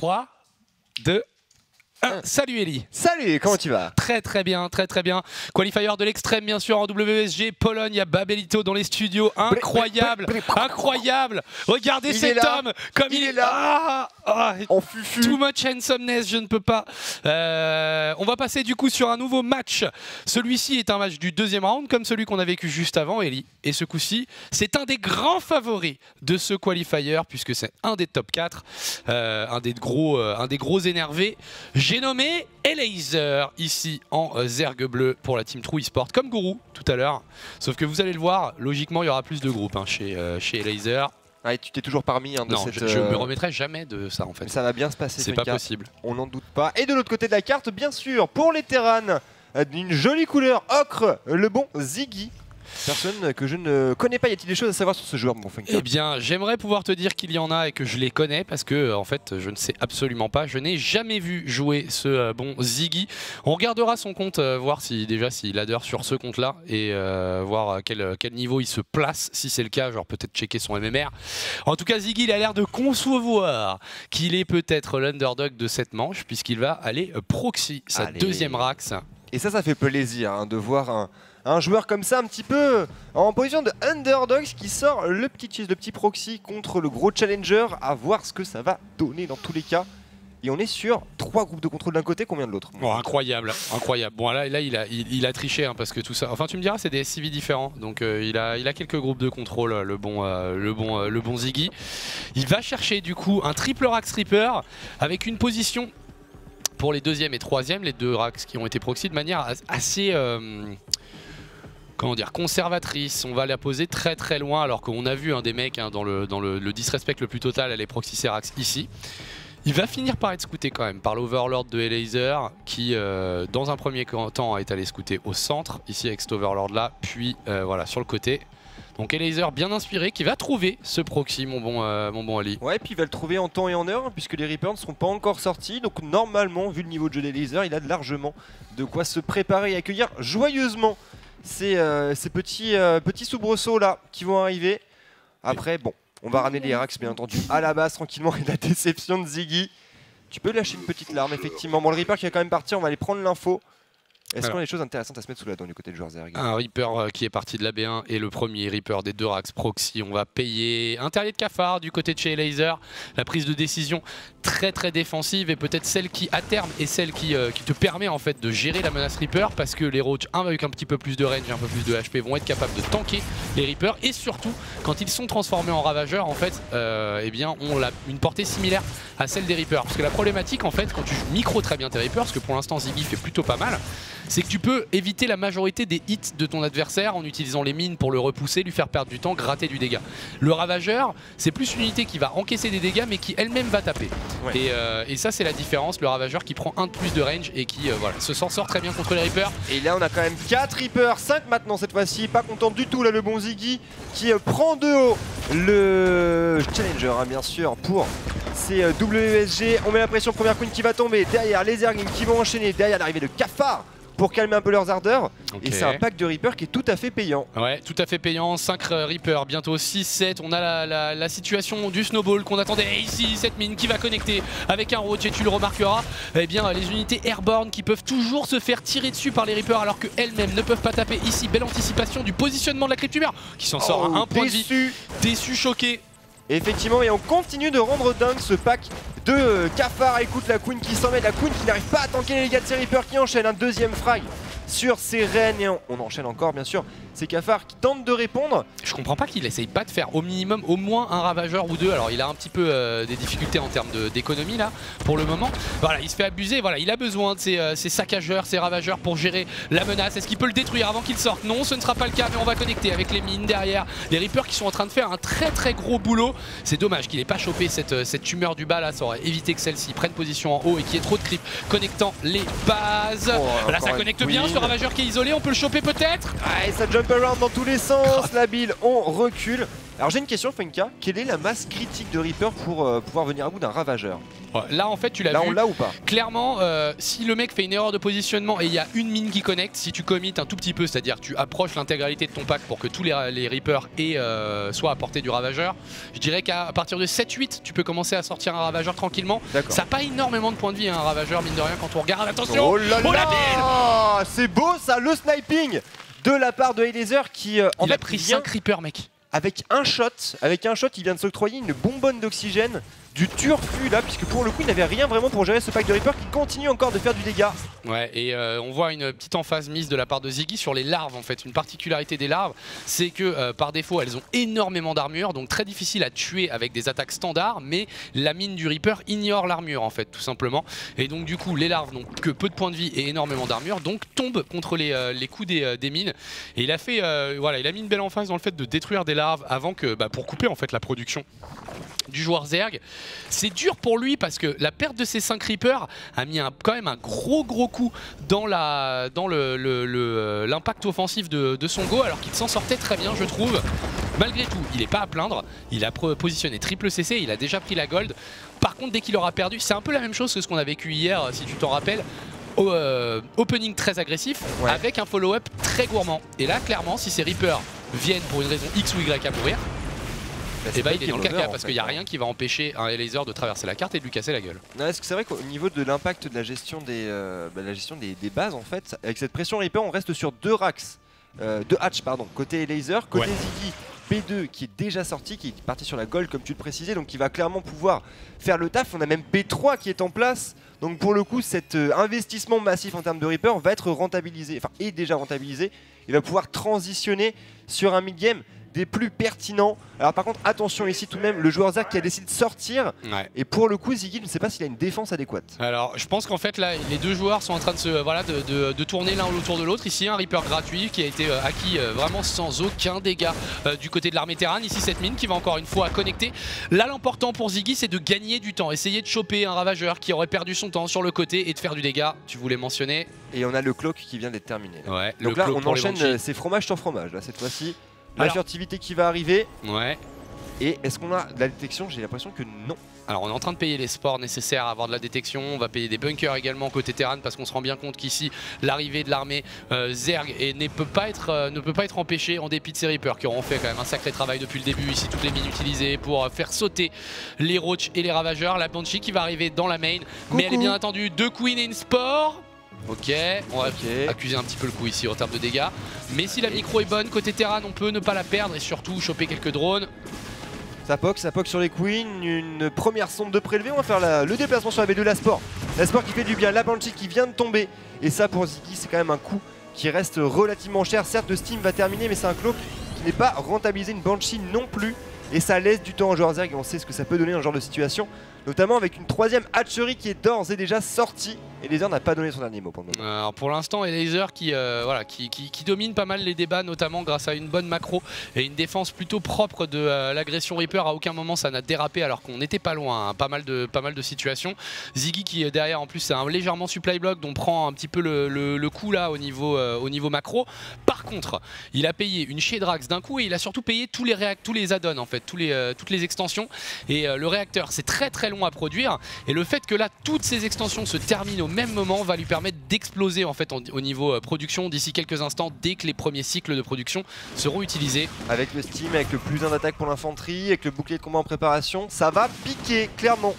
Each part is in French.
3, 2, Salut Eli. Salut, comment tu vas? Très très bien, très très bien. Qualifier de l'extrême bien sûr en WSG, Pologne, il y a Babelito dans les studios, incroyable, incroyable. Regardez cet homme comme il, est là. Ah, ah, en Too much handsomeness, je ne peux pas. Euh, on va passer du coup sur un nouveau match. Celui-ci est un match du deuxième round comme celui qu'on a vécu juste avant, Eli. Et ce coup-ci, c'est un des grands favoris de ce qualifier puisque c'est un des top 4, euh, un des gros, euh, un des gros énervés. J'ai nommé Elaser ici en euh, Zergue bleu pour la team True Esport, comme Gourou tout à l'heure. Sauf que vous allez le voir, logiquement il y aura plus de groupes hein, chez, euh, chez Elaser. Ah, et tu t'es toujours parmi hein, de non, cette, je, me euh, remettrai jamais de ça en fait. ça va bien se passer. C'est pas possible. On n'en doute pas. Et de l'autre côté de la carte, bien sûr, pour les terrains d'une jolie couleur ocre, le bon Ziggy Personne que je ne connais pas, y a-t-il des choses à savoir sur ce joueur, mon Funker Eh bien, j'aimerais pouvoir te dire qu'il y en a et que je les connais parce que, en fait, je ne sais absolument pas. Je n'ai jamais vu jouer ce euh, bon Ziggy. On regardera son compte, euh, voir si déjà s'il adore sur ce compte-là et euh, voir à quel, quel, niveau il se place. Si c'est le cas, genre peut-être checker son MMR. En tout cas, Ziggy, il a l'air de concevoir qu'il est peut-être l'underdog de cette manche puisqu'il va aller proxy, sa deuxième Rax. Et ça, ça fait plaisir hein, de voir un un joueur comme ça un petit peu en position de underdogs qui sort le petit le petit proxy contre le gros challenger à voir ce que ça va donner dans tous les cas. Et on est sur trois groupes de contrôle d'un côté, combien de l'autre Incroyable, incroyable. Bon là, il, a, triché hein, parce que tout ça. Enfin tu me diras, c'est des CV différents, donc euh, il, a, il a quelques groupes de contrôle, le bon, euh, le bon, euh, le bon Ziggy. Il va chercher du coup un triple Rax Reaper avec une position pour les deuxième et troisième, les deux Rax qui ont été proxy de manière assez comment dire, conservatrice. On va la poser très très loin alors qu'on a vu un des mecs hein, dans, le, disrespect le plus total, elle est Proxy Serax ici. Il va finir par être scouté quand même par l'Overlord de Elaser qui euh, dans un premier temps est allé scouter au centre, ici avec cet Overlord là, puis euh, voilà sur le côté. Donc Elaser bien inspiré qui va trouver ce proxy mon bon, euh, mon bon Ali. Ouais puis il va le trouver en temps et en heure hein, puisque les Reapers ne seront pas encore sortis donc normalement vu le niveau de jeu d'Elaser il a largement de quoi se préparer et accueillir joyeusement ces, euh, ces petits, euh, petits soubresauts là qui vont arriver. Après, bon, on va ramener les Rax bien entendu à la base tranquillement et la déception de Ziggy. Tu peux lâcher une petite larme effectivement. Bon le Reaper qui va quand même partir, on va aller prendre l'info. Est-ce qu'on a des choses intéressantes à se mettre sous la dent du côté de joueur Zerg Un Reaper euh, qui est parti de la B1 et le premier Reaper des deux Rax proxy. On va payer un terrier de cafard du côté de chez Laser. La prise de décision très très défensive et peut-être celle qui à terme est celle qui, euh, qui, te permet en fait de gérer la menace Reaper parce que les Roach avec un petit peu plus de range et un peu plus de HP vont être capables de tanker les Reapers et surtout quand ils sont transformés en ravageurs en fait euh, eh bien on a une portée similaire à celle des Reapers parce que la problématique en fait quand tu micro très bien tes Reapers parce que pour l'instant Ziggy fait plutôt pas mal c'est que tu peux éviter la majorité des hits de ton adversaire en utilisant les mines pour le repousser, lui faire perdre du temps, gratter du dégât. Le ravageur, c'est plus une unité qui va encaisser des dégâts mais qui elle-même va taper. Euh, et, ça c'est la différence, le ravageur qui prend un de plus de range et qui euh, voilà, se s'en sort très bien contre les Reapers. Et là on a quand même 4 Reapers, 5 maintenant cette fois-ci, pas content du tout là le bon Ziggy qui euh, prend de haut le Challenger hein, bien sûr pour ces WSG. On met la pression, première queen qui va tomber, derrière les Ergin qui vont enchaîner, derrière l'arrivée de Cafard pour calmer un peu leurs ardeurs. Et c'est un pack de Reaper qui est tout à fait payant. Ouais, tout à fait payant. 5 Reaper, bientôt 6-7. On a la, situation du snowball qu'on attendait ici, cette mine qui va connecter avec un roach et tu le remarqueras. Eh bien, les unités airborne qui peuvent toujours se faire tirer dessus par les Reapers alors qu'elles-mêmes ne peuvent pas taper ici. Belle anticipation du positionnement de la Cryptumeur qui s'en sort à oh, un point de vie. Déçu, choqué. Effectivement, et on continue de rendre dingue ce pack de Cafard. Écoute la Queen qui s'en met, la Queen qui n'arrive pas à tanker les dégâts de ses qui enchaîne un deuxième frag sur ses reines et on, enchaîne encore bien sûr c'est Cafard qui tente de répondre. Je comprends pas qu'il essaye pas de faire au minimum au moins un ravageur ou deux. Alors il a un petit peu euh, des difficultés en termes d'économie là pour le moment. Voilà, il se fait abuser. Voilà, il a besoin de ses, euh, saccageurs, ses ravageurs pour gérer la menace. Est-ce qu'il peut le détruire avant qu'il sorte? Non, ce ne sera pas le cas, mais on va connecter avec les mines derrière. Les Reapers qui sont en train de faire un très très gros boulot. C'est dommage qu'il ait pas chopé cette, euh, cette tumeur du bas là. Ça aurait évité que celle-ci prenne position en haut et qu'il y ait trop de creep connectant les bases. Oh, là ça connecte bien, ravageur qui est isolé, on peut le choper peut-être. Ah, et ça jump around dans tous les sens. La bille, on recule. Alors j'ai une question Funka, quelle est la masse critique de Reaper pour euh, pouvoir venir à bout d'un ravageur Là en fait tu l'as Là vu. on l'a ou pas Clairement, euh, si le mec fait une erreur de positionnement et il y a une mine qui connecte, si tu commit un tout petit peu, c'est-à-dire tu approches l'intégralité de ton pack pour que tous les, les Reapers aient, euh, soient à portée du Ravageur, je dirais qu'à partir de 7-8, tu peux commencer à sortir un Ravageur tranquillement. Ça n'a pas énormément de points de vie, hein, un Ravageur, mine de rien, quand on regarde. Attention Oh là Oh, la là C'est beau ça, le sniping de la part de Laser qui euh, en Il a fait pris vient 5 Reapers, mec. Avec un shot, avec un shot, il vient de s'octroyer une bonbonne d'oxygène, du turfu là, puisque pour le coup il n'avait rien vraiment pour gérer ce pack de Reaper qui continue encore de faire du dégât. Ouais, et euh, on voit une petite emphase mise de la part de Ziggy sur les larves en fait. Une particularité des larves, c'est que euh, par défaut elles ont énormément d'armure, donc très difficile à tuer avec des attaques standards, mais la mine du Reaper ignore l'armure en fait, tout simplement. Et donc du coup, les larves n'ont que peu de points de vie et énormément d'armure, donc tombent contre les, euh, coups des, mines. Et il a fait, voilà, il a mis une belle emphase dans le fait de détruire des larves avant que, bah, pour couper en fait la production du joueur Zerg. C'est dur pour lui parce que la perte de ses 5 Reapers a mis un- quand même un gros gros coup dans la dans le- le- le, euh, l'impact offensif de, de son go alors qu'il s'en sortait très bien je trouve. Malgré tout, il n'est pas à plaindre. Il a positionné triple CC, il a déjà pris la gold. Par contre, dès qu'il aura perdu, c'est un peu la même chose que ce qu'on a vécu hier, si tu t'en rappelles. Au, euh, opening très agressif Ouais. avec un follow-up très gourmand. Et là, clairement, si ces Reapers viennent pour une raison X ou Y à mourir, et bah pas il est dans le caca parce qu'il n'y a rien qui va empêcher un laser de traverser la carte et de lui casser la gueule. Non, est-ce que c'est vrai qu'au niveau de l'impact de la gestion des, euh, bah, la gestion des, des bases en fait, avec cette pression Reaper, on reste sur deux racks, euh, deux hatch pardon, côté laser, côté Ouais. Ziggy. B2 qui est déjà sorti, qui est parti sur la gold comme tu le précisais, donc qui va clairement pouvoir faire le taf. On a même B3 qui est en place, donc pour le coup cet euh, investissement massif en termes de Reaper va être rentabilisé, enfin est déjà rentabilisé. Il va pouvoir transitionner sur un mid-game des plus pertinents. Alors par contre attention ici tout de même, le joueur Zerg qui a décidé de sortir, Ouais. et pour le coup Ziggy je ne sais pas s'il a une défense adéquate. Alors, je pense qu'en fait, là, les deux joueurs sont en train de se, voilà, de, de- de tourner l'un autour de l'autre. Ici, un Reaper gratuit qui a été euh, acquis euh, vraiment sans aucun dégât euh, du côté de l'armée Terran. Ici, cette mine qui va encore une fois connecter. Là, l'important pour Ziggy, c'est de gagner du temps. Essayer de choper un ravageur qui aurait perdu son temps sur le côté et de faire du dégât. Tu voulais mentionner. Et on a le clock qui vient d'être terminé. là. Ouais, Donc là, on enchaîne, c'est fromage sur fromage, là, cette fois-ci. La Alors- furtivité qui va arriver. Ouais. Et est-ce qu'on a de la détection? J'ai l'impression que non. Alors on est en train de payer les sports nécessaires à avoir de la détection, on va payer des bunkers également côté Terran parce qu'on se rend bien compte qu'ici l'arrivée de l'armée euh, Zerg et ne, peut pas être, euh, ne peut pas être empêchée en dépit de ces Reapers qui auront fait quand même un sacré travail depuis le début ici toutes les mines utilisées pour euh, faire sauter les Roach et les Ravageurs. La Banshee qui va arriver dans la main mais elle est bien attendue de Queen et une Sport. Ok, on va accuser un petit peu le coup ici en termes de dégâts. Mais si la micro est bonne côté Terran on peut ne pas la perdre et surtout choper quelques drones. Ça poque, ça poque sur les queens. Une première sonde de prélevé. On va faire la- le déplacement sur la B2, la sport. La sport qui fait du bien. La Banshee qui vient de tomber. Et ça, pour Ziggy, c'est quand même un coup qui reste relativement cher. Certes, le Steam va terminer, mais c'est un cloak qui n'est pas rentabilisé. Une Banshee non plus. Et ça laisse du temps au joueur Zerg. Et on sait ce que ça peut donner dans ce genre de situation. Notamment avec une troisième hatchery qui est d'ores et déjà sortie. Laser n'a pas donné son dernier mot pour le moment. Alors pour l'instant, qui, euh, qui, qui- domine pas mal les débats, notamment grâce à une bonne macro et une défense plutôt propre de euh, l'agression Reaper. À aucun moment ça n'a dérapé alors qu'on n'était pas loin, hein. pas, mal de, situations. Ziggy qui est derrière en plus c'est un légèrement supply block dont prend un petit peu le, coup là au niveau, euh, au niveau macro. Par contre, il a payé une Shedrax d'un coup et il a surtout payé tous les, les add-ons en fait, euh, toutes les extensions. Et euh, le réacteur c'est très très long à produire et le fait que là toutes ces extensions se terminent au même moment va lui permettre d'exploser en fait au niveau euh, production d'ici quelques instants dès que les premiers cycles de production seront utilisés. Avec le Steam, avec le plus 1 d'attaque pour l'infanterie, avec le bouclier de combat en préparation, ça va piquer clairement.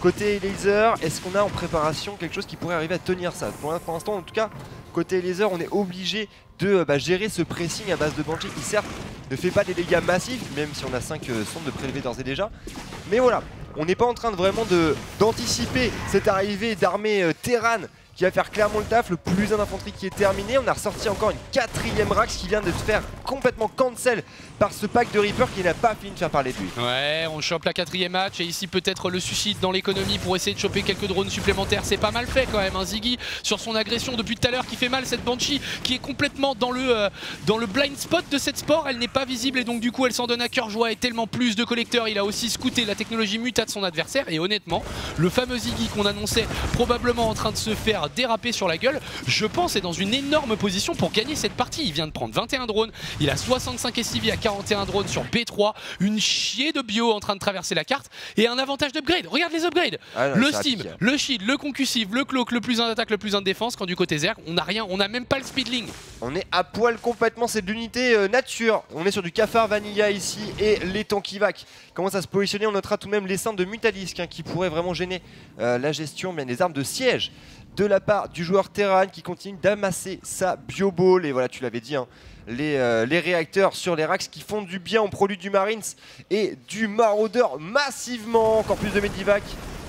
Côté laser, est-ce qu'on a en préparation quelque chose qui pourrait arriver à tenir ça? Pour l'in- pour l'instant, en tout cas, côté laser, on est obligé de euh, bah, gérer ce pressing à base de Banshee qui certes ne fait pas des dégâts massifs, même si on a 5 sondes de prélever d'ores et déjà. Mais voilà, on n'est pas en train de vraiment d'anticiper cette arrivée d'armée euh, qui va faire clairement le taf, le plus un d'infanterie qui est terminé. On a ressorti encore une quatrième Rax qui vient de se faire complètement cancel par ce pack de Reaper qui n'a pas de faire parler de lui. Ouais, on chope la quatrième match et ici peut-être le suicide dans l'économie pour essayer de choper quelques drones supplémentaires. C'est pas mal fait quand même, un Ziggy sur son agression depuis tout à l'heure qui fait mal cette Banshee qui est complètement dans le, euh, dans le blind spot de cette sport. Elle n'est pas visible et donc du coup elle s'en donne à cœur joie et tellement plus de collecteurs. Il a aussi scouté la technologie muta de son adversaire et honnêtement, le fameux Ziggy qu'on annonçait probablement en train de se faire déraper sur la gueule, je pense est dans une énorme position pour gagner cette partie. Il vient de prendre 21 drones, il a 65 SCV à 41 drones sur B3, une chier de bio en train de traverser la carte et un avantage d'upgrade. Regarde les upgrades Ah non, Le ça steam, le shield, le concussive, le cloak, le plus en attaque, le plus en défense. Quand du côté Zerg, on n'a rien, on n'a même pas le speedling. On est à poil complètement, c'est de l'unité euh, nature. On est sur du cafard vanilla ici et les tankivac commencent à se positionner. On notera tout de même les de Mutalisk hein, qui pourraient vraiment gêner euh, la gestion bien des armes de siège de la part du joueur Terran qui continue d'amasser sa bioball. Et voilà, tu l'avais dit, hein, les, euh, les réacteurs sur les racks qui font du bien. On produit du Marines et du Marauder massivement. Encore plus de Medivac.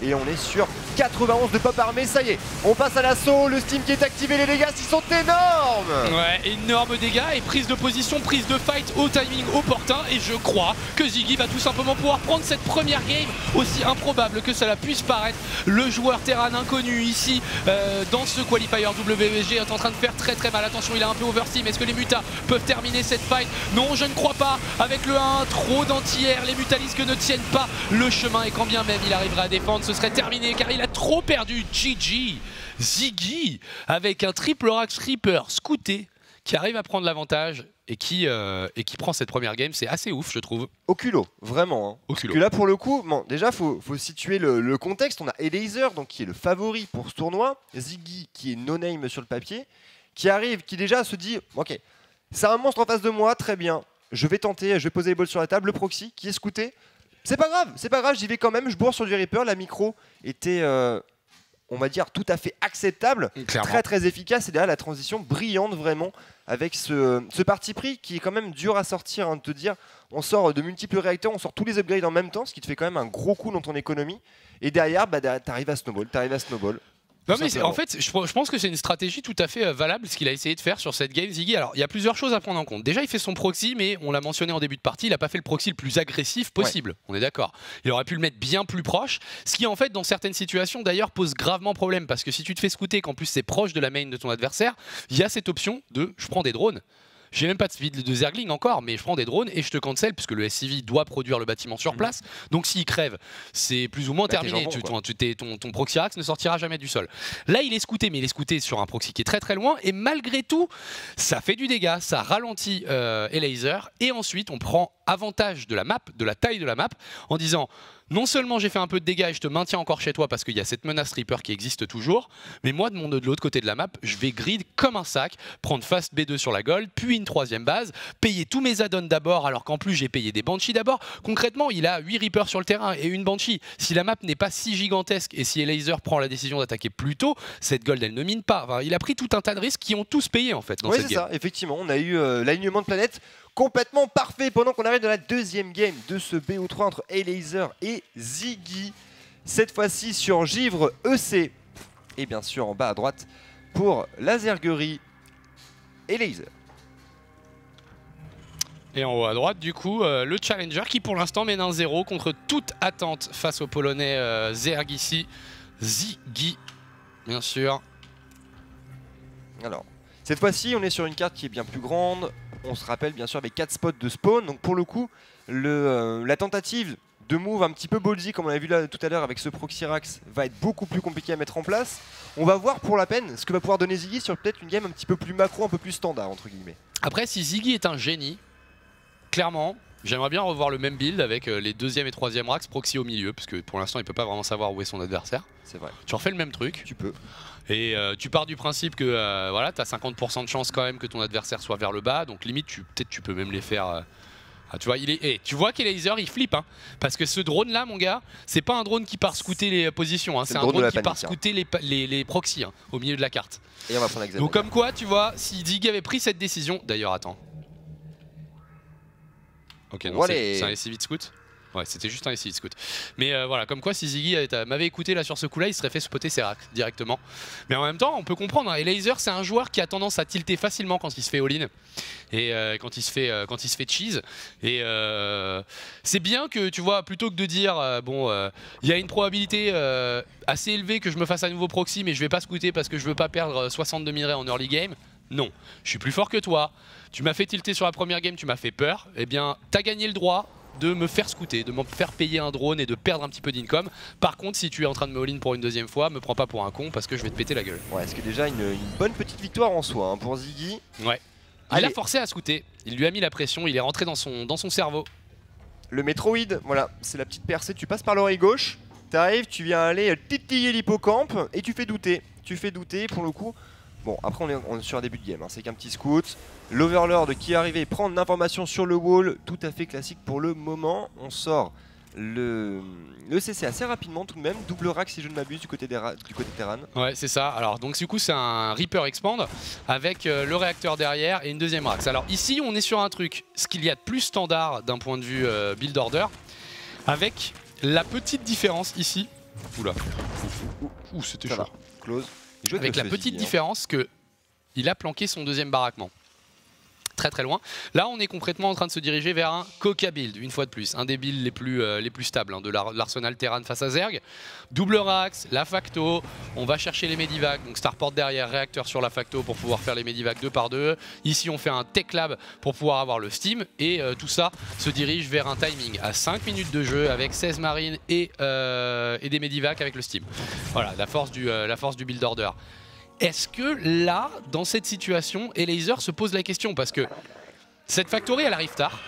Et on est sur 91 de pop armé, ça y est, on passe à l'assaut, le steam qui est activé, les dégâts ils sont énormes Ouais, énorme dégâts et prise de position, prise de fight au timing opportun. Et je crois que Ziggy va tout simplement pouvoir prendre cette première game, aussi improbable que cela puisse paraître. Le joueur Terran inconnu ici, euh, dans ce qualifier WBG, est en train de faire très très mal. Attention, il a un peu oversteam. Est-ce que les mutas peuvent terminer cette fight? Non, je ne crois pas. Avec le 1, trop d'anti-air, les mutalisques ne tiennent pas le chemin. Et quand bien même il arriverait à défendre, ce serait terminé car il a trop perdu. GG Ziggy avec un triple Rax Reaper scouté qui arrive à prendre l'avantage et qui, euh, et qui prend cette première game. C'est assez ouf, je trouve. Au culot, vraiment. hein. Au Parce culot. que là, pour le coup, bon, déjà, faut, faut situer le, le contexte. On a Elaser, donc qui est le favori pour ce tournoi. Ziggy, qui est no-name sur le papier, qui arrive, qui déjà se dit Ok, c'est un monstre en face de moi, très bien. Je vais tenter, je vais poser les balles sur la table. Le proxy, qui est scouté, c'est pas grave, c'est pas grave, j'y vais quand même. Je bourre sur du Reaper. La micro était, euh, on va dire, tout à fait acceptable. Clairement. Très très efficace et derrière la transition brillante vraiment avec ce, ce parti pris qui est quand même dur à sortir, hein, de te dire on sort de multiples réacteurs, on sort tous les upgrades en même temps, ce qui te fait quand même un gros coup dans ton économie. Et derrière, bah, t'arrives à snowball, t'arrives à snowball. Non mais en fait, je, je pense que c'est une stratégie tout à fait euh, valable ce qu'il a essayé de faire sur cette game Ziggy. Alors, il y a plusieurs choses à prendre en compte. Déjà, il fait son proxy, mais on l'a mentionné en début de partie, il n'a pas fait le proxy le plus agressif possible. On est d'accord. Il aurait pu le mettre bien plus proche, ce qui en fait, dans certaines situations, d'ailleurs, pose gravement problème parce que si tu te fais scouter, qu'en plus c'est proche de la main de ton adversaire, il y a cette option de je prends des drones. J'ai même pas de de Zergling encore, mais je prends des drones et je te cancel puisque le SCV doit produire le bâtiment sur place. Donc s'il crève, c'est plus ou moins Bah, terminé. jambon, Tu- quoi. ton, ton, ton proxy Rax ne sortira jamais du sol. Là, il est scouté, mais il est scouté sur un proxy qui est très très loin. Et malgré tout, ça fait du dégât, ça ralentit euh, Elaser. Et ensuite, on prend avantage de la map, de la taille de la map, en disant non seulement j'ai fait un peu de dégâts et je te maintiens encore chez toi parce qu'il y a cette menace Reaper qui existe toujours, mais moi de, mon, de l'autre côté de la map, je vais grid comme un sac, prendre fast B2 sur la gold, puis une troisième base, payer tous mes add-ons d'abord alors qu'en plus j'ai payé des Banshees d'abord. Concrètement, il a 8 Reapers sur le terrain et une Banshee. Si la map n'est pas si gigantesque et si Elaser prend la décision d'attaquer plus tôt, cette gold elle ne mine pas. Enfin, il a pris tout un tas de risques qui ont tous payé en fait dans Oui, cette c'est game. ça, effectivement. On a eu euh, l'alignement de planètes complètement parfait pendant qu'on arrive dans la deuxième game de ce BO3 entre A-Laser et Ziggy. Cette fois-ci sur Givre EC. Et bien sûr en bas à droite pour Laserguerie et Laser. Et en haut à droite, du coup, euh, le challenger qui pour l'instant mène un 0 contre toute attente face au polonais euh, Zerg ici. Ziggy, bien sûr. Alors, cette fois-ci, on est sur une carte qui est bien plus grande. On se rappelle bien sûr avec 4 spots de spawn. Donc pour le coup, euh, la tentative de move un petit peu ballsy, comme on l'a vu là tout à l'heure avec ce Proxyrax, va être beaucoup plus compliqué à mettre en place. On va voir pour la peine ce que va pouvoir donner Ziggy sur peut-être une game un petit peu plus macro, un peu plus standard entre guillemets. Après, si Ziggy est un génie, clairement, j'aimerais bien revoir le même build avec euh, les deuxième et troisième racks proxy au milieu, parce que pour l'instant, il peut pas vraiment savoir où est son adversaire. C'est vrai. Tu refais le même truc, Tu peux. et euh, tu pars du principe que euh, voilà, tu as 50% de chance quand même que ton adversaire soit vers le bas, donc limite, tu- peut-être tu peux même les faire. euh, ah, tu vois, il est, eh, tu vois qu'Elaser il flippe, hein, parce que ce drone là, mon gars, c'est pas un drone qui part scouter les positions, hein, C'est un drone qui part hein. scouter les, les, les proxys hein, au milieu de la carte. Et on va prendre. Donc comme quoi, tu vois, si Ziggy avait pris cette décision, d'ailleurs attends. Ok, c'est un SCV de scout Ouais, c'était juste un de scout. Mais euh, voilà, comme quoi si Ziggy avait- m'avait écouté là sur ce coup-là, il serait fait spotter ses racks directement. Mais en même temps, on peut comprendre, hein, et Laser c'est un joueur qui a tendance à tilter facilement quand il se fait all-in et euh, quand il se fait euh, quand il se fait cheese. Et c'est bien que tu vois, plutôt que de dire bon, il y a une probabilité assez élevée que je me fasse un nouveau proxy, mais je vais pas scouter parce que je veux pas perdre euh, 62 minerais en early game. Non, je suis plus fort que toi. Tu m'as fait tilter sur la première game, tu m'as fait peur. Eh bien, t'as gagné le droit de me faire scouter, de me faire payer un drone et de perdre un petit peu d'income. Par contre, si tu es en train de me all-in pour une deuxième fois, me prends pas pour un con parce que je vais te péter la gueule. Ouais, est-ce que déjà une, une bonne petite victoire en soi hein, pour Ziggy Ouais. Il Allez. l'a forcé à scouter, il lui a mis la pression, il est rentré dans son, dans son cerveau. Le Metroid, voilà, c'est la petite percée. Tu passes par l'oreille gauche, t'arrives, tu viens aller titiller l'hippocampe et tu fais douter. Tu fais douter pour le coup. Bon, après on est, on est sur un début de game, hein, c'est qu'un petit scout. L'Overlord qui est arrivé prendre l'information sur le wall, tout à fait classique pour le moment. On sort le, le CC assez rapidement tout de même. Double rack si je ne m'abuse du côté, des du côté Terran. Ouais, c'est ça. Alors, donc, du coup, c'est un Reaper Expand avec euh, le réacteur derrière et une deuxième Rax. Alors, ici, on est sur un truc, ce qu'il y a de plus standard d'un point de vue euh, build order, avec la petite différence ici. Oula. Ouh, ouh, c'était chaud. va. Close. Avec la petite différence que il a planqué son deuxième baraquement. Très très loin. Là, on est concrètement en train de se diriger vers un Coca build, une fois de plus. Un des builds les plus, euh, les plus stables hein, de l'ar- l'arsenal Terran face à Zerg. Double Rax, la Facto. On va chercher les Medivac. Donc Starport derrière, réacteur sur la Facto pour pouvoir faire les Medivac deux par deux. Ici, on fait un Tech Lab pour pouvoir avoir le Steam. Et euh, tout ça se dirige vers un timing à 5 minutes de jeu avec 16 marines et, euh, et des Medivac avec le Steam. Voilà, la force du, la force du build order. Est-ce que là, dans cette situation, Elaser se pose la question? Parce que cette factory, elle arrive tard.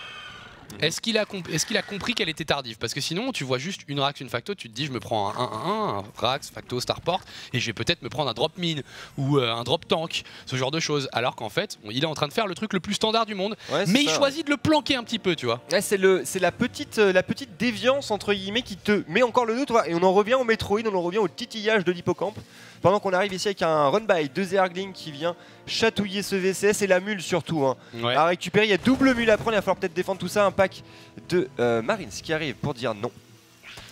Est-ce qu'il a, comp- compris qu'elle était tardive? Parce que sinon, tu vois juste une Rax, une Facto, tu te dis, je me prends un 1-1-1, un Rax, Facto, Starport, et je vais peut-être me prendre un drop mine ou euh, un drop tank, ce genre de choses. Alors qu'en fait, il est en train de faire le truc le plus standard du monde, Ouais, mais il choisit de le planquer un petit peu, tu vois. Ouais, c'est la petite, euh, la petite déviance entre guillemets qui te met encore le doute. Et on en revient au Metroid, on en revient au titillage de l'hippocampe. Pendant qu'on arrive ici avec un run by de Zergling qui vient chatouiller ce VCS et la mule surtout. hein. À récupérer, il y a double mule à prendre. Il va falloir peut-être défendre tout ça. Un pack de euh, Marines qui arrive pour dire non.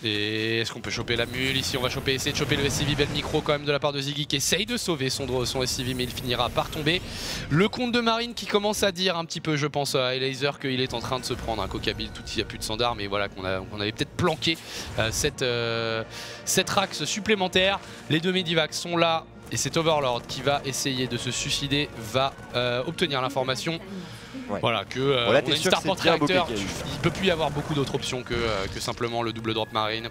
Et est-ce qu'on peut choper la mule Ici, on va choper, essayer de choper le SCV bel micro quand même de la part de Ziggy qui essaye de sauver son, son SCV, mais il finira par tomber. Le compte de Marine qui commence à dire un petit peu, je pense, à Elaser qu'il est en train de se prendre un cocabil tout il n'y a plus de standard, mais voilà, qu'on avait peut-être planqué euh, cette, euh, cette rax supplémentaire. Les deux Medivacs sont là. Et cet Overlord qui va essayer de se suicider va euh, obtenir l'information. Ouais. Voilà, que euh, on a une Starport. PK. Il peut plus y avoir beaucoup d'autres options que, euh, que simplement le double drop marine.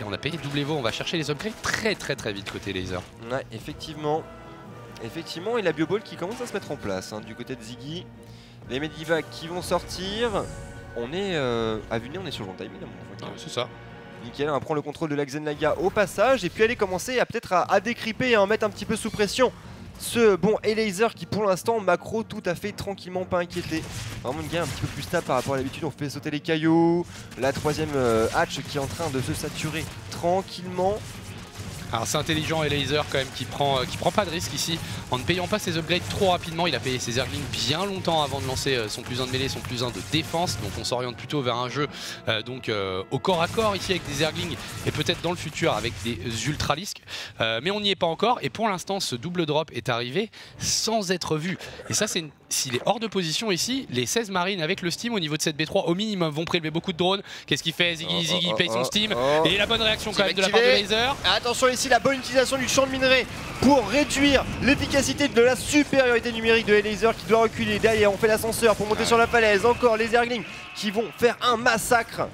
Et on a payé double Evo, on va chercher les upgrades très très très vite côté laser. Ouais, effectivement. Effectivement, et la bioball qui commence à se mettre en place hein, du côté de Ziggy. Les Medivac qui vont sortir. On est euh, à nez, on est sur le. Ouais, c'est ça. Nickel, on va prendre le contrôle de la Xenlaga au passage et puis aller commencer à peut-être à, décryper et à en mettre un petit peu sous pression. Ce bon Elaser qui pour l'instant macro tout à fait tranquillement pas inquiété. Vraiment une game un petit peu plus stable par rapport à l'habitude, on fait sauter les cailloux. La troisième euh, hatch qui est en train de se saturer tranquillement. Alors c'est intelligent et laser quand même qui prend, euh, qui prend pas de risque ici en ne payant pas ses upgrades trop rapidement. Il a payé ses Zerglings bien longtemps avant de lancer euh, son plus 1 de mêlée, son plus 1 de défense. Donc on s'oriente plutôt vers un jeu euh, donc au corps à corps ici avec des Zerglings et peut-être dans le futur avec des Ultralisks. Euh, mais on n'y est pas encore et pour l'instant ce double drop est arrivé sans être vu. Et ça c'est une- s'il est hors de position ici, les 16 marines avec le steam au niveau de cette B3 au minimum vont prélever beaucoup de drones. Qu'est-ce qu'il fait? Ziggy Ziggy Oh, oh, paye son oh, steam oh. et la bonne réaction quand même de la part de laser. Attention ici la bonne utilisation du champ de minerai pour réduire l'efficacité de la supériorité numérique de Elaser qui doit reculer. Derrière on fait l'ascenseur pour monter Ouais. sur la falaise. Encore les Zerglings qui vont faire un massacre.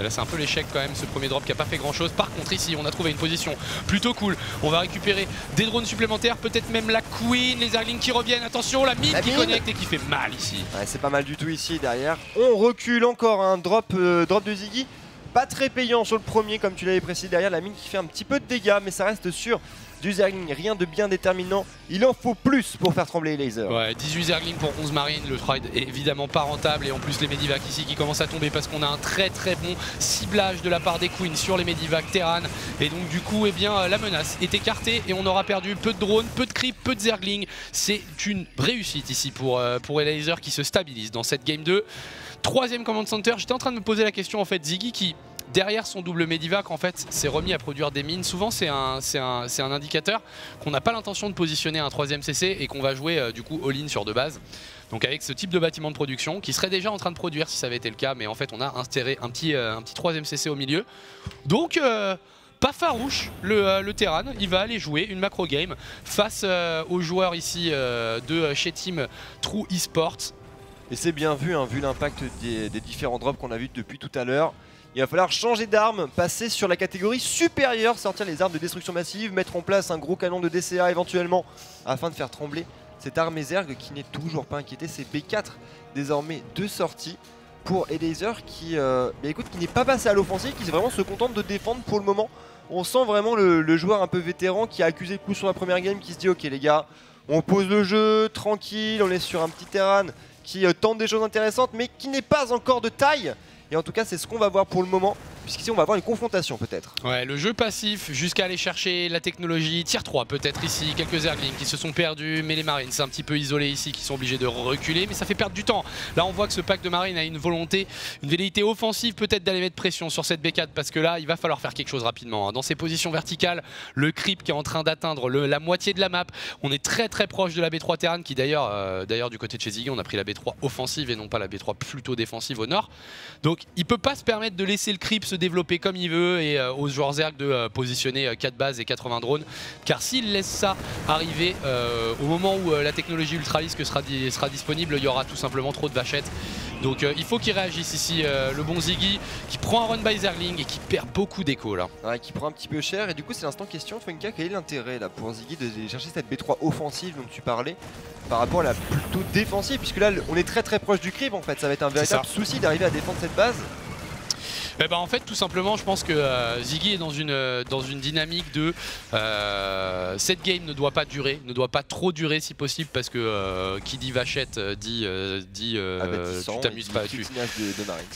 Là c'est un peu l'échec quand même ce premier drop qui a pas fait grand chose. Par contre ici on a trouvé une position plutôt cool. On va récupérer des drones supplémentaires, peut-être même la Queen, les Zerglings qui reviennent. Attention la mine La qui mine. connecte et qui fait mal ici. Ouais, c'est pas mal du tout ici derrière. On recule encore un drop, euh, drop de Ziggy. Pas très payant sur le premier comme tu l'avais précisé derrière. La mine qui fait un petit peu de dégâts mais ça reste sûr du Zergling. Rien de bien déterminant. Il en faut plus pour faire trembler les lasers. Ouais, 18 Zerglings pour 11 marines, le trade est évidemment pas rentable et en plus les Medivac ici qui commencent à tomber parce qu'on a un très très bon ciblage de la part des Queens sur les Medivac Terran et donc du coup eh bien la menace est écartée et on aura perdu peu de drones, peu de creep, peu de Zerglings. C'est une réussite ici pour, euh, pour Elaser qui se stabilise dans cette game 2. Troisième command center, j'étais en train de me poser la question en fait Ziggy qui derrière son double Medivac en fait s'est remis à produire des mines. Souvent c'est un, un, un indicateur qu'on n'a pas l'intention de positionner un troisième CC et qu'on va jouer euh, du coup all-in sur de base. Donc avec ce type de bâtiment de production qui serait déjà en train de produire si ça avait été le cas, mais en fait on a inséré un petit, euh, un troisième CC au milieu. Donc euh, pas farouche le, Terran, il va aller jouer une macro game face aux joueurs ici de chez Team True Esports. Et c'est bien vu, hein, vu l'impact des, des différents drops qu'on a vu depuis tout à l'heure. Il va falloir changer d'arme, passer sur la catégorie supérieure, sortir les armes de destruction massive, mettre en place un gros canon de DCA éventuellement, afin de faire trembler cette arme Zerg qui n'est toujours pas inquiétée. C'est B4 désormais de sortie pour Elaser qui, euh, bah qui n'est pas passé à l'offensive, qui se contente de défendre pour le moment. On sent vraiment le, le joueur un peu vétéran qui a accusé le coup sur la première game, qui se dit ok les gars, on pose le jeu tranquille, on est sur un petit terrain qui euh, tente des choses intéressantes mais qui n'est pas encore de taille. Et en tout cas c'est ce qu'on va voir pour le moment puisqu'ici on va avoir une confrontation peut-être. Ouais, le jeu passif jusqu'à aller chercher la technologie, tier 3 peut-être ici, quelques Zerglings qui se sont perdus, mais les Marines c'est un petit peu isolé ici, qui sont obligés de reculer, mais ça fait perdre du temps. Là on voit que ce pack de Marines a une volonté, une velléité offensive peut-être d'aller mettre pression sur cette B4 parce que là il va falloir faire quelque chose rapidement. hein. Dans ces positions verticales, le creep qui est en train d'atteindre la moitié de la map, on est très très proche de la B3 Terran qui d'ailleurs, euh, d'ailleurs du côté de chez Ziggy on a pris la B3 offensive et non pas la B3 plutôt défensive au nord. Donc il peut pas se permettre de laisser le creep se développer comme il veut et euh, aux joueurs Zerg de euh, positionner euh, 4 bases et 80 drones. Car s'il laisse ça arriver euh, au moment où euh, la technologie Ultralisk sera, di- sera disponible, il y aura tout simplement trop de vachettes. Donc euh, il faut qu'il réagisse ici, euh, le bon Ziggy, qui prend un run by Zergling et qui perd beaucoup d'écho là. Ouais, qui prend un petit peu cher et du coup c'est l'instant question Funka quel est l'intérêt là pour Ziggy de chercher cette B3 offensive dont tu parlais par rapport à la plutôt défensive? Puisque là on est très très proche du creep en fait ça va être un véritable souci d'arriver à défendre cette base Eh ben, en fait, tout simplement, je pense que euh, Ziggy est dans une, euh, dans une dynamique de euh, cette game ne doit pas durer, ne doit pas trop durer si possible, parce que euh, qui dit vachette dit, euh, dit euh, abattissant tu t'amuses pas. Tu,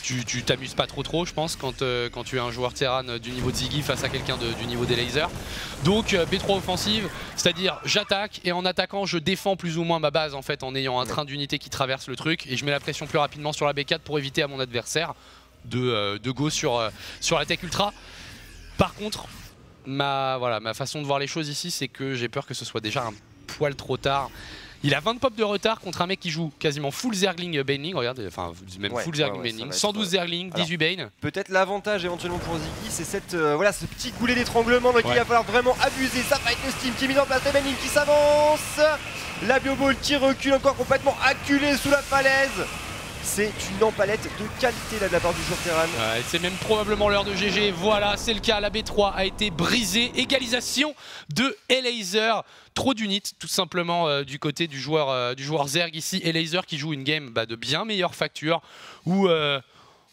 tu tu t'amuses pas trop trop je pense quand, quand tu es un joueur Terran du niveau de Ziggy face à quelqu'un du niveau des lasers donc euh, B3 offensive c'est à dire j'attaque et en attaquant je défends plus ou moins ma base en fait en ayant un train d'unité qui traverse le truc et je mets la pression plus rapidement sur la B4 pour éviter à mon adversaire de, euh, de go sur, euh, sur la tech ultra. Par contre ma, voilà, ma façon de voir les choses ici c'est que j'ai peur que ce soit déjà un poil trop tard. Il a 20 pop de retard contre un mec qui joue quasiment full Zergling Baneling, regarde, enfin même Ouais, full ouais, Zergling ouais, va être, 112 euh, Zergling, alors, 18 Bane. Peut-être l'avantage éventuellement pour Ziggy c'est cette euh, voilà ce petit goulet d'étranglement donc Ouais. il va falloir vraiment abuser. Ça fight de Steam qui est mise en place qui s'avance. La bioball qui recule encore complètement acculée sous la falaise c'est une empalette de qualité là de la part du joueur Terran c'est même probablement l'heure de GG. Voilà, c'est le cas. La B3 a été brisée. Égalisation de Elaser. Trop d'units, tout simplement, euh, du côté du joueur, euh, du joueur Zerg ici. Elaser qui joue une game bah, de bien meilleure facture où. euh,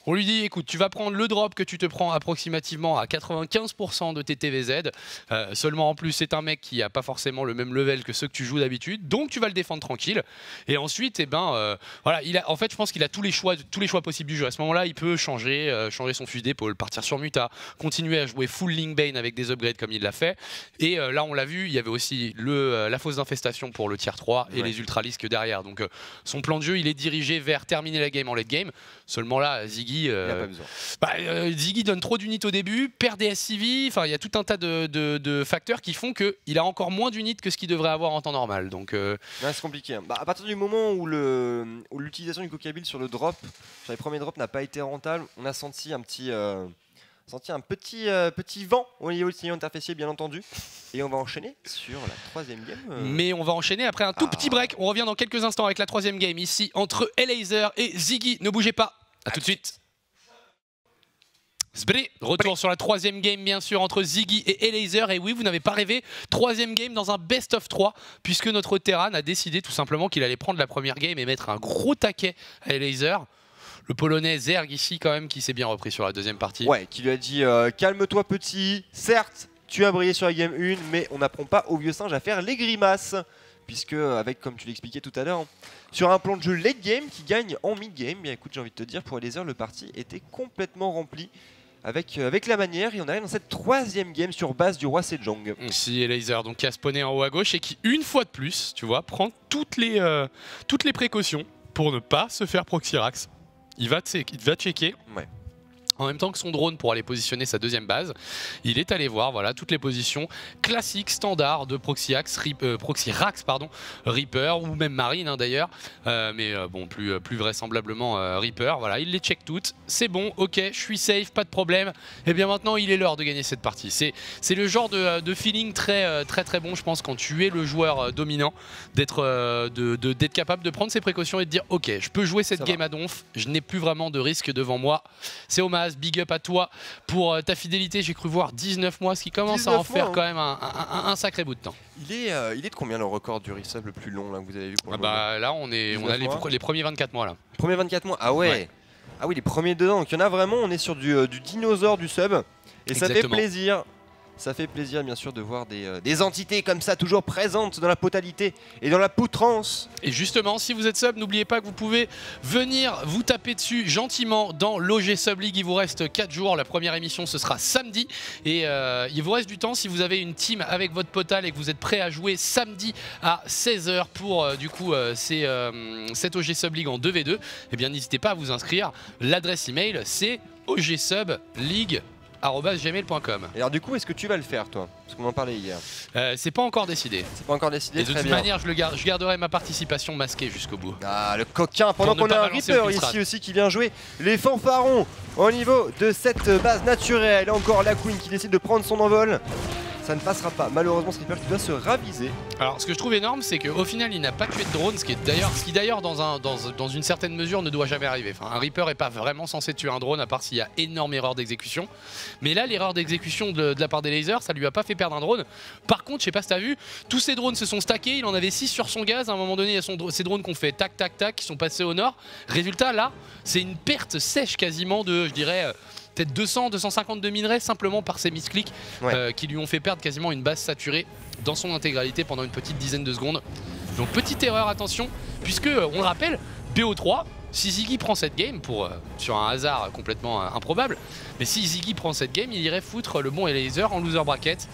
on lui dit, écoute, tu vas prendre le drop que tu te prends approximativement à 95% de tes TVZ. Euh, seulement en plus, c'est un mec qui a pas forcément le même level que ceux que tu joues d'habitude. Donc tu vas le défendre tranquille. Et ensuite, eh ben, euh, voilà, il a, en fait, je pense qu'il a tous les choix, tous les choix possibles du jeu. À ce moment-là, il peut changer, euh, changer son fusil d'épaule, partir sur Muta, continuer à jouer full Link Bane avec des upgrades comme il l'a fait. Et là, on l'a vu, il y avait aussi le, la fausse d'infestation pour le tier 3 et Ouais. les ultralisques derrière. Donc son plan de jeu, il est dirigé vers terminer la game en late game. Seulement là, Ziggy, euh, a pas besoin bah, euh, Ziggy donne trop d'unités au début, perd des SCV, enfin il y a tout un tas de, de- de facteurs qui font qu'il a encore moins d'unités que ce qu'il devrait avoir en temps normal. Donc euh, c'est compliqué. hein. Bah, à partir du moment où le où l'utilisation du cocabil sur le drop, sur les premiers drops n'a pas été rentable, on a senti un petit senti un petit euh, petit vent au niveau du signal interfécier bien entendu. Et on va enchaîner sur la troisième game. euh. Mais on va enchaîner après un tout Ah. petit break. On revient dans quelques instants avec la troisième game ici entre Elaser et Ziggy. Ne bougez pas. A tout de suite. Sbré, retour sur la troisième game bien sûr entre Ziggy et Elaser et oui vous n'avez pas rêvé. Troisième game dans un best of 3 puisque notre Terran a décidé tout simplement qu'il allait prendre la première game et mettre un gros taquet à Elaser le polonais Zerg ici quand même qui s'est bien repris sur la deuxième partie. Ouais, qui lui a dit euh, calme-toi petit. Certes, tu as brillé sur la game 1, mais on n'apprend pas au vieux singe à faire les grimaces. Puisque, avec, comme tu l'expliquais tout à l'heure, sur un plan de jeu late game qui gagne en mid game, bien écoute, j'ai envie de te dire, pour Elaser, le parti était complètement rempli avec, euh, avec la manière. Et on arrive dans cette troisième game sur base du roi Sejong. Ici Elaser donc qui a spawné en haut à gauche et qui une fois de plus, tu vois, prend toutes les, euh, toutes les précautions pour ne pas se faire Proxyrax. Il va, il va checker. Ouais. En même temps que son drone pour aller positionner sa deuxième base. Il est allé voir voilà, toutes les positions classiques, standards de Proxy, Axe, Rip- euh, Proxy Rax, pardon, Reaper ou même Marine hein, d'ailleurs, Euh, mais euh, bon, plus, euh, plus vraisemblablement Reaper. Voilà, il les check toutes, c'est bon, ok, je suis safe, pas de problème. Et bien maintenant, il est l'heure de gagner cette partie. C'est le genre de, de feeling très, très très bon, je pense, quand tu es le joueur dominant, d'être de- de- d'être capable de prendre ses précautions et de dire ok, je peux jouer cette Ça game va. à donf, je n'ai plus vraiment de risque devant moi. C'est Big up à toi pour euh, ta fidélité. J'ai cru voir 19 mois, ce qui commence à en 19 faire mois, quand même un, un- un- un sacré bout de temps. Il est, euh, il est de combien le record du resub le plus long là, que vous avez vu pour Ah bah là, on, est, on a 19 les, premiers 24 mois là. Premier 24 mois Ah ouais. Ouais. Ah oui, les premiers dedans. Donc il y en a vraiment, on est sur du, euh, du dinosaure du sub. Et ça fait plaisir. Ça fait plaisir bien sûr de voir des, euh, des entités comme ça toujours présentes dans la potalité et dans la poutrance. Et justement, si vous êtes sub, n'oubliez pas que vous pouvez venir vous taper dessus gentiment dans l'OG Sub League. Il vous reste 4 jours. La première émission, ce sera samedi. Et euh, il vous reste du temps si vous avez une team avec votre potal et que vous êtes prêt à jouer samedi à 16h pour euh, du coup ces, euh, cette OG Sub League en 2v2. Eh bien, n'hésitez pas à vous inscrire. L'adresse email, c'est ogsubligue.gmail.com. Et alors du coup, est-ce que tu vas le faire toi? Parce qu'on en parlait hier. Euh, c'est pas encore décidé. C'est pas encore décidé. Et de très toute bien. manière, je, le garde- je garderai ma participation masquée jusqu'au bout. Ah, le coquin, pendant qu'on a un Reaper ici aussi qui vient jouer les fanfarons au niveau de cette base naturelle. Encore la Queen qui décide de prendre son envol. Ça ne passera pas. Malheureusement, ce Reaper qui doit se raviser. Alors, ce que je trouve énorme, c'est qu'au final, il n'a pas tué de drone, ce qui d'ailleurs, dans, un, dans, une certaine mesure, ne doit jamais arriver. Enfin, un Reaper est pas vraiment censé tuer un drone, à part s'il y a énorme erreur d'exécution. Mais là, l'erreur d'exécution de, la part des lasers, ça lui a pas fait perdre un drone. Par contre, je sais pas si t'as vu, tous ces drones se sont stackés. Il en avait 6 sur son gaz. À un moment donné, il y a ces drones qu'on fait tac, tac, tac, qui sont passés au nord. Résultat, là, c'est une perte sèche quasiment de, je dirais. Peut-être 200, 250 de minerais simplement par ces misclics Ouais. euh, qui lui ont fait perdre quasiment une base saturée dans son intégralité pendant une petite dizaine de secondes. Donc petite erreur, attention, puisque euh, on le rappelle, BO3, si Ziggy prend cette game pour euh, sur un hasard complètement euh, improbable, mais si Ziggy prend cette game, il irait foutre le bon Laser en loser bracket.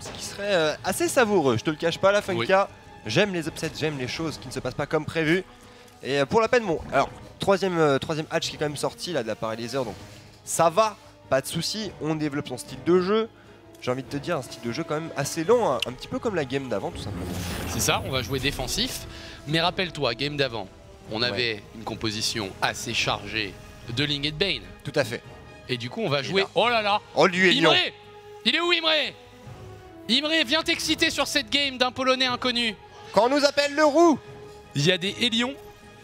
Ce qui serait euh, assez savoureux, je te le cache pas, la Oui. Funka. J'aime les upsets, j'aime les choses qui ne se passent pas comme prévu. Et pour la peine, bon, alors, troisième, euh, troisième hatch qui est quand même sorti là de la part Laser, donc ça va, pas de souci, on développe son style de jeu. J'ai envie de te dire, un style de jeu quand même assez lent, hein, un petit peu comme la game d'avant tout simplement. C'est ça, on va jouer défensif. Mais rappelle-toi, game d'avant, on Ouais. avait une composition assez chargée de Ling et de Bane. Tout à fait. Et du coup, on va jouer. là. Oh là là Oh lui est lion Imre Il est où Imre Imre, viens t'exciter sur cette game d'un Polonais inconnu. Quand on nous appelle le roux Il y a des Hélions.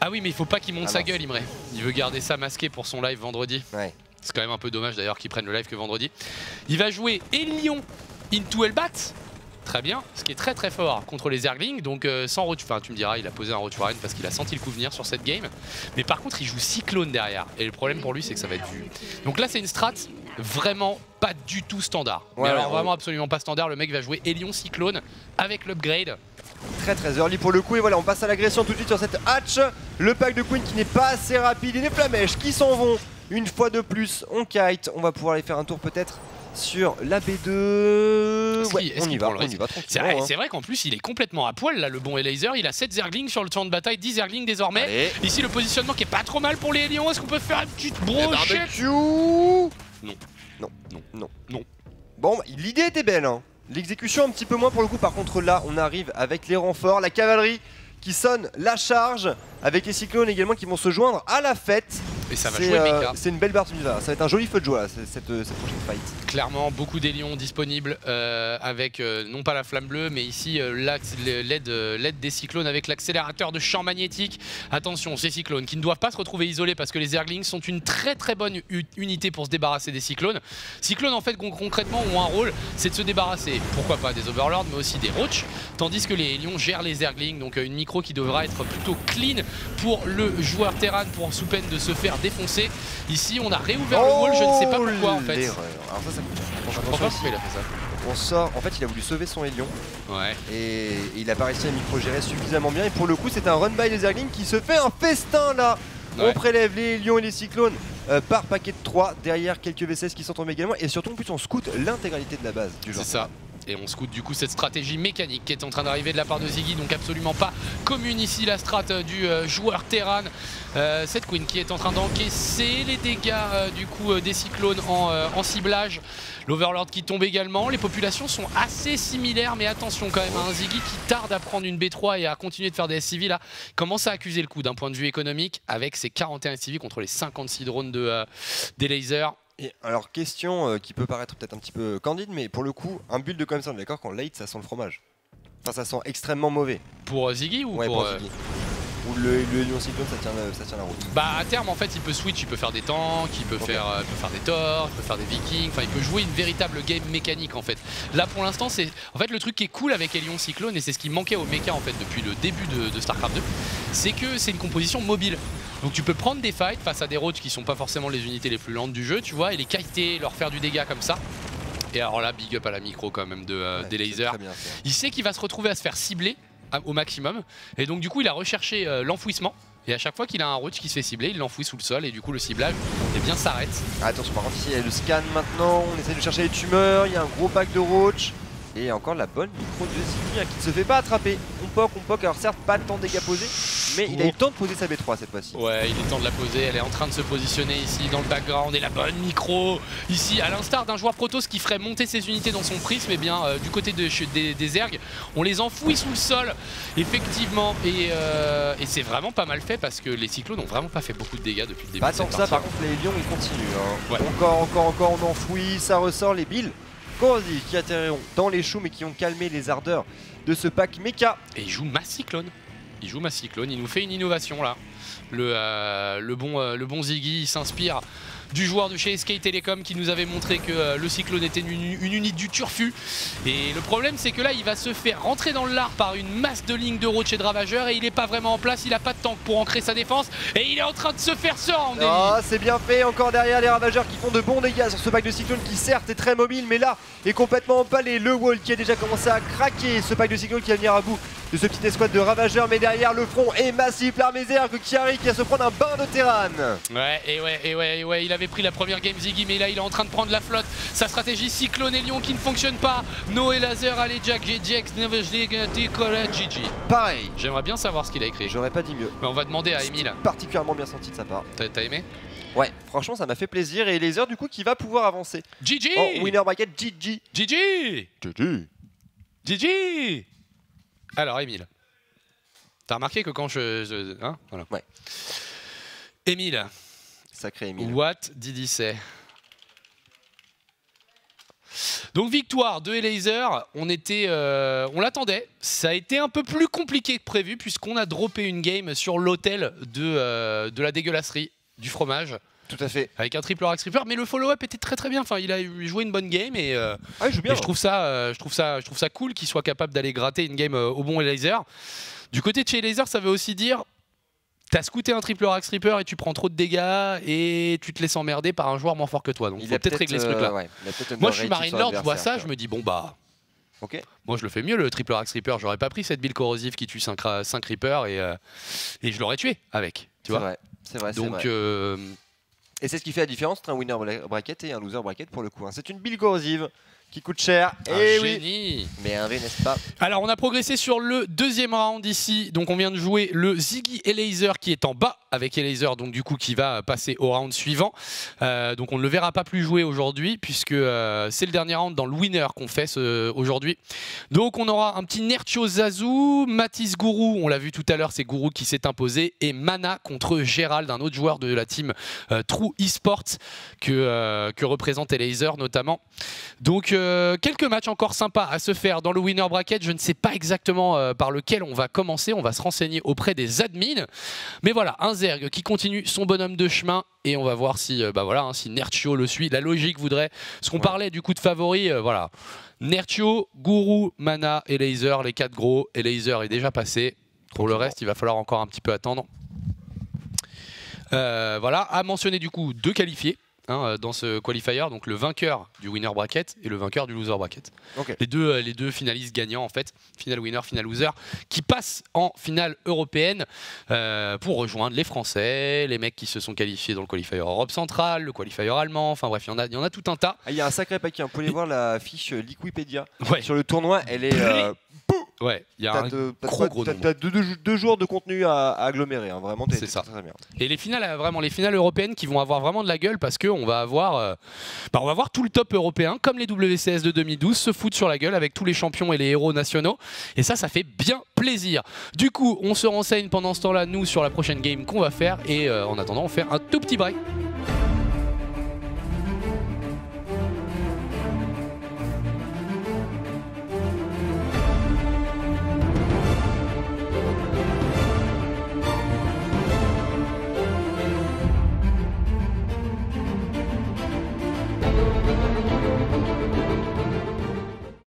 Ah oui, mais il faut pas qu'il monte Ah sa gueule, Imre. Il veut garder ça masqué pour son live vendredi. Ouais. C'est quand même un peu dommage d'ailleurs qu'il prenne le live que vendredi. Il va jouer Hélion into Elbat. Très bien, ce qui est très très fort contre les Zerglings. Donc euh, sans road, enfin tu me diras, il a posé un road foreign parce qu'il a senti le coup venir sur cette game. Mais par contre, il joue Cyclone derrière. Et le problème pour lui, c'est que ça va être du. Donc là, c'est une strat vraiment pas du tout standard. Ouais, Mais alors ouais, vraiment absolument pas standard. Le mec va jouer Hélion Cyclone avec l'upgrade. Très très early pour le coup et voilà on passe à l'agression tout de suite sur cette hatch Le pack de Queen qui n'est pas assez rapide et les flamèches qui s'en vont une fois de plus on kite On va pouvoir aller faire un tour peut-être sur la B2 Est-ce Ouais on y va, on y va C'est vrai, hein. vrai qu'en plus, il est complètement à poil là, le bon Elaser. Il a 7 Zerglings sur le champ de bataille, 10 Zerglings désormais. Allez, Ici, le positionnement qui est pas trop mal pour les Lions. Est-ce qu'on peut faire une petite le brochette barbecue Non. Non, Non. non, Non. Bon, bah, l'idée était belle hein. L'exécution un petit peu moins pour le coup par contre là on arrive avec les renforts, la cavalerie qui sonne la charge avec les cyclones également qui vont se joindre à la fête. Et ça va jouer euh, Mecha. c'est une belle barre ça va être un joli feu de joie là, cette, cette, cette prochaine fight. Clairement, beaucoup d'élions disponibles euh, avec euh, non pas la flamme bleue, mais ici euh, l'aide euh, des cyclones avec l'accélérateur de champ magnétique. Attention, ces cyclones qui ne doivent pas se retrouver isolés parce que les Zerglings sont une très très bonne unité pour se débarrasser des cyclones. Cyclones en fait con- concrètement ont un rôle, c'est de se débarrasser, pourquoi pas des Overlords, mais aussi des Roach, tandis que les Lions gèrent les Zerglings, donc euh, une micro qui devra être plutôt clean pour le joueur Terran pour sous peine de se faire défoncer. Ici, on a réouvert le wall, je ne sais pas pourquoi en fait. L'erreur. Alors ça, ça coûte cher. Je Attention comprends pas ici. pourquoi il a fait ça. On sort, en fait il a voulu sauver son Hélion Ouais. et il a pas réussi à micro-gérer suffisamment bien et pour le coup c'est un run by des Zerglings qui se fait un festin là On prélève les Lions et les Cyclones euh, par paquet de 3 derrière quelques V16 qui sont tombés également et surtout en plus on scoute l'intégralité de la base du C'est genre. ça. Et on scoute du coup cette stratégie mécanique qui est en train d'arriver de la part de Ziggy, donc absolument pas commune ici la strat du euh, joueur Terran. Euh, cette Queen qui est en train d'encaisser les dégâts euh, du coup des cyclones en, ciblage. L'Overlord qui tombe également. Les populations sont assez similaires, mais attention quand même à un Ziggy qui tarde à prendre une B3 et à continuer de faire des SCV là. Commence à accuser le coup d'un point de vue économique avec ses 41 SCV contre les 56 drones de, des lasers alors, question euh, qui peut paraître peut-être un petit peu candide, mais pour le coup, un build comme ça, on est d'accord quand late, ça sent le fromage. Enfin, ça sent extrêmement mauvais. Pour euh, Ziggy ou pour, euh, Ziggy Ou le, le Cyclone, ça tient, ça tient la route. Bah, à terme, en fait, il peut switch, il peut faire des tanks, il peut, faire, peut faire des Thor, il peut faire des Vikings, enfin, il peut jouer une véritable game mécanique, en fait. Là, pour l'instant, c'est. En fait, le truc qui est cool avec Elion Cyclone, et c'est ce qui manquait au mecha, en fait, depuis le début de, de StarCraft 2, c'est que c'est une composition mobile. Donc tu peux prendre des fights face à des roads qui sont pas forcément les unités les plus lentes du jeu, tu vois, et les kiter, leur faire du dégât comme ça. Et alors là, big up à la micro quand même de, euh, des lasers. Il sait qu'il va se retrouver à se faire cibler au maximum. Et donc du coup, il a recherché euh, l'enfouissement. Et à chaque fois qu'il a un roach qui se fait cibler, il l'enfouit sous le sol et du coup le ciblage eh bien s'arrête. Attention par contre il le scan maintenant, on essaie de chercher les tumeurs, il y a un gros pack de roach. Et encore la bonne micro de hein, qui ne se fait pas attraper. On poke, on poke. Alors certes, pas le temps de dégâts posés, mais il a eu le temps de poser sa B3 cette fois-ci. Ouais, il est temps de la poser. Elle est en train de se positionner ici dans le background. Et la bonne micro ici, à l'instar d'un joueur Protoss qui ferait monter ses unités dans son prisme, et eh bien euh, du côté de, des, des, ergs, on les enfouit sous le sol, effectivement. Euh, et, c'est vraiment pas mal fait parce que les cyclones n'ont vraiment pas fait beaucoup de dégâts depuis le début. Pas tant que ça, par contre, les lions ils continuent. Hein. Encore, encore, encore, on enfouit, ça ressort les billes qui atterriront dans les choux mais qui ont calmé les ardeurs de ce pack mecha. Et il joue ma cyclone. Il joue ma cyclone, il nous fait une innovation là. Le, euh, bon, euh, le bon Ziggy s'inspire du joueur de chez SK Telecom qui nous avait montré que euh, le Cyclone était une, unité du turfu. Et le problème c'est que là il va se faire rentrer dans le lard par une masse de lignes de road de Ravageur et il n'est pas vraiment en place, il n'a pas de tank pour ancrer sa défense et il est en train de se faire se rendre. Ah, c'est bien fait, encore derrière les Ravageurs qui font de bons dégâts sur ce pack de Cyclone qui certes est très mobile mais là est complètement empalé. Le wall qui a déjà commencé à craquer, ce pack de Cyclone qui va venir à bout de ce petit escouade de ravageurs mais derrière le front est massif l'armée que Kiari qui va se prendre un bain de terrain Ouais et ouais et ouais et ouais il avait pris la première game Ziggy mais là il est en train de prendre la flotte. Sa stratégie Cyclone et Lion qui ne fonctionne pas. Noé Laser allez Jack GGX GG Pareil. J'aimerais bien savoir ce qu'il a écrit. J'aurais pas dit mieux. Mais on va demander à Emile. Particulièrement bien senti de sa part. T'as aimé? Ouais, franchement ça m'a fait plaisir et Laser du coup qui va pouvoir avancer. GG Oh, winner bracket GG GG GG GG Alors Emile T'as remarqué que quand je... hein voilà. Ouais. Emile. Sacré Emile. What did he say? Donc victoire de Elaser, on était, euh, on l'attendait. Ça a été un peu plus compliqué que prévu puisqu'on a droppé une game sur l'hôtel de, euh, de la dégueulasserie du fromage. Tout à fait. Avec un triple Rax Reaper, mais le follow-up était très très bien. Enfin, il a joué une bonne game et, euh, ah, il joue bien, je trouve ça, je trouve ça, je trouve ça cool qu'il soit capable d'aller gratter une game au bon Elaser. Du côté de chez Laser, ça veut aussi dire T'as scouté un triple Rax Reaper et tu prends trop de dégâts et tu te laisses emmerder par un joueur moins fort que toi. Donc il faut peut-être régler ce truc-là. Euh, Moi je suis Marine Lord, je vois ça, je me dis bon bah. Ok. Moi je le fais mieux le triple Rax Reaper. J'aurais pas pris cette build corrosive qui tue 5, 5 Reapers et, euh, et je l'aurais tué avec. Tu vois C'est vrai. Donc. Vrai. Euh, et c'est ce qui fait la différence entre un winner bracket et un loser bracket pour le coup. Hein. C'est une build corrosive qui coûte cher. Un et eh génie. Mais un V, n'est-ce pas? Alors, on a progressé sur le deuxième round ici. Donc, on vient de jouer le Ziggy Elaser qui est en bas avec Elaser, donc du coup, qui va passer au round suivant. Euh, donc, on ne le verra pas plus jouer aujourd'hui puisque euh, c'est le dernier round dans le winner qu'on fait aujourd'hui. Donc, on aura un petit Nercho Zazu, Matisse Gourou, on l'a vu tout à l'heure, c'est Gourou qui s'est imposé, et Mana contre Gérald, un autre joueur de la team euh, True Esports que, que représente Elaser notamment. Donc, quelques matchs encore sympas à se faire dans le winner bracket. Je ne sais pas exactement par lequel on va commencer. On va se renseigner auprès des admins. Mais voilà, un Qui continue son bonhomme de chemin. Et on va voir si, euh, bah voilà, hein, si Nertio le suit. La logique voudrait. Ce qu'on parlait du coup de favori, voilà. Nertio, Guru, Mana et Laser, les quatre gros. Et Laser est déjà passé. Pour le reste, il va falloir encore un petit peu attendre. voilà, à mentionner du coup deux qualifiés. Hein, dans ce qualifier, donc le vainqueur du winner bracket et le vainqueur du loser bracket. Les, deux, euh, les deux finalistes gagnants, en fait, final winner, final loser, qui passent en finale européenne euh, pour rejoindre les Français, les mecs qui se sont qualifiés dans le qualifier Europe centrale, le qualifier allemand, enfin bref, il y, en a- y en a tout un tas. Ah, Il y a un sacré paquet, hein. vous pouvez aller voir la fiche euh, Liquipédia. Ouais, Sur le tournoi, elle est. euh, ouais, il y a un de- gros, gros nombre. deux, jours de contenu à, à agglomérer, hein. vraiment, C'est ça. très, très bien. Et les finales, euh, vraiment, les finales européennes qui vont avoir vraiment de la gueule parce qu'on va avoir, euh, bah, on va voir tout le top européen, comme les WCS de 2012, se foutre sur la gueule avec tous les champions et les héros nationaux. Et ça, ça fait bien plaisir. Du coup, on se renseigne pendant ce temps-là, nous, sur la prochaine game qu'on va faire. Et euh, en attendant, on fait un tout petit break.